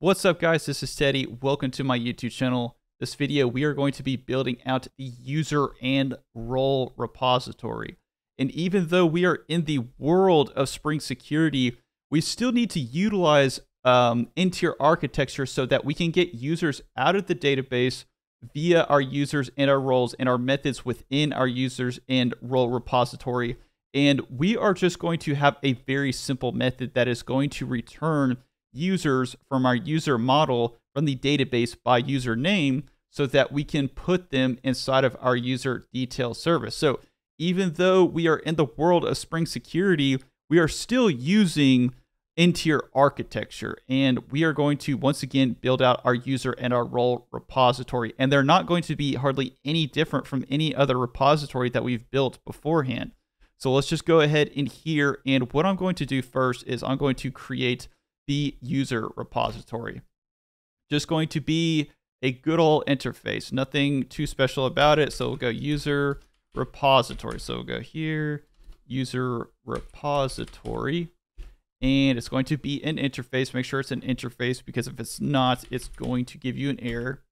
What's up guys, this is Teddy. Welcome to my YouTube channel. This video, we are going to be building out the user and role repository. And even though we are in the world of Spring Security, we still need to utilize um, n-tier architecture so that we can get users out of the database via our users and our roles and our methods within our users and role repository. And we are just going to have a very simple method that is going to return users from our user model from the database by username so that we can put them inside of our user detail service. So even though we are in the world of Spring Security, we are still using n-tier architecture and we are going to once again build out our user and our role repository and they're not going to be hardly any different from any other repository that we've built beforehand. So let's just go ahead in here and what I'm going to do first is I'm going to create the user repository. Just going to be a good old interface, nothing too special about it. So we'll go user repository. So we'll go here, user repository, and it's going to be an interface. Make sure it's an interface because if it's not, it's going to give you an error.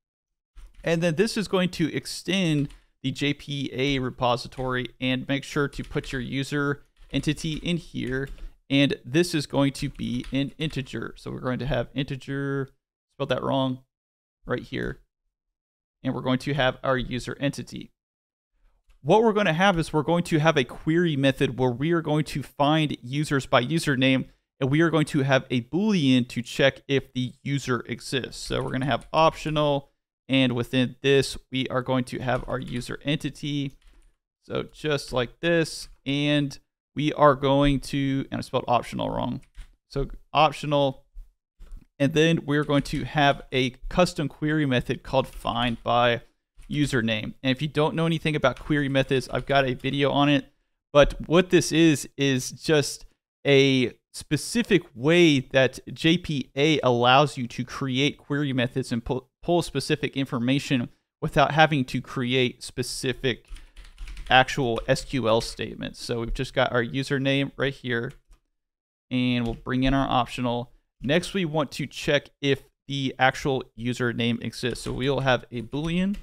And then this is going to extend the JPA repository and make sure to put your user entity in here and this is going to be an integer. So we're going to have integer, spelled that wrong, right here. And we're going to have our user entity. What we're going to have is we're going to have a query method where we are going to find users by username and we are going to have a boolean to check if the user exists. So we're going to have optional and within this we are going to have our user entity. So just like this and we are going to, and I spelled optional wrong. So optional, and then we're going to have a custom query method called find by username. And if you don't know anything about query methods, I've got a video on it. But what this is, is just a specific way that JPA allows you to create query methods and pull, pull specific information without having to create specific actual SQL statements. So we've just got our username right here, and we'll bring in our optional. Next, we want to check if the actual username exists. So we'll have a Boolean,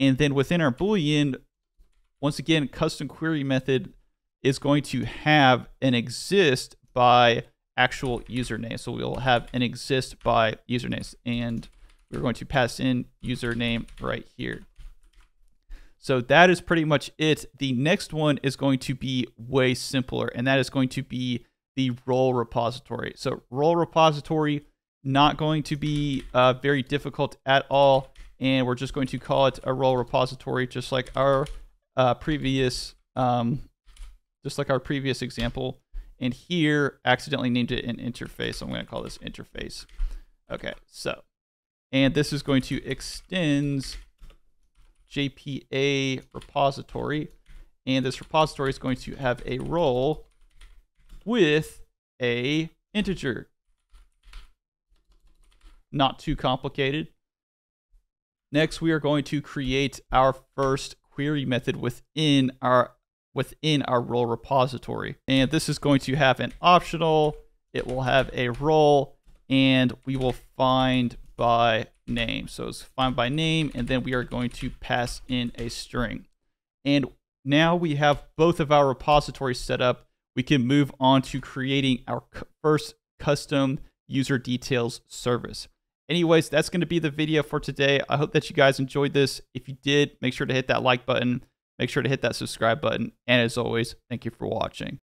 and then within our Boolean, once again, custom query method is going to have an exist by actual username. So we'll have an exist by usernames, and we're going to pass in username right here. So that is pretty much it. The next one is going to be way simpler, and that is going to be the role repository. So role repository, not going to be uh, very difficult at all. And we're just going to call it a role repository, just like our uh, previous, um, just like our previous example. And here, accidentally named it an interface. I'm going to call this interface. Okay, so, and this is going to extends JPA repository. And this repository is going to have a role with a integer. Not too complicated. Next, we are going to create our first query method within our within our role repository. And this is going to have an optional, it will have a role, and we will find by name. So it's find by name, and then we are going to pass in a string. And now we have both of our repositories set up. We can move on to creating our first custom user details service. Anyways, that's going to be the video for today. I hope that you guys enjoyed this. If you did, make sure to hit that like button. Make sure to hit that subscribe button. And as always, thank you for watching.